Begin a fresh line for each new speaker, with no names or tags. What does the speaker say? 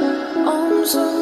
arms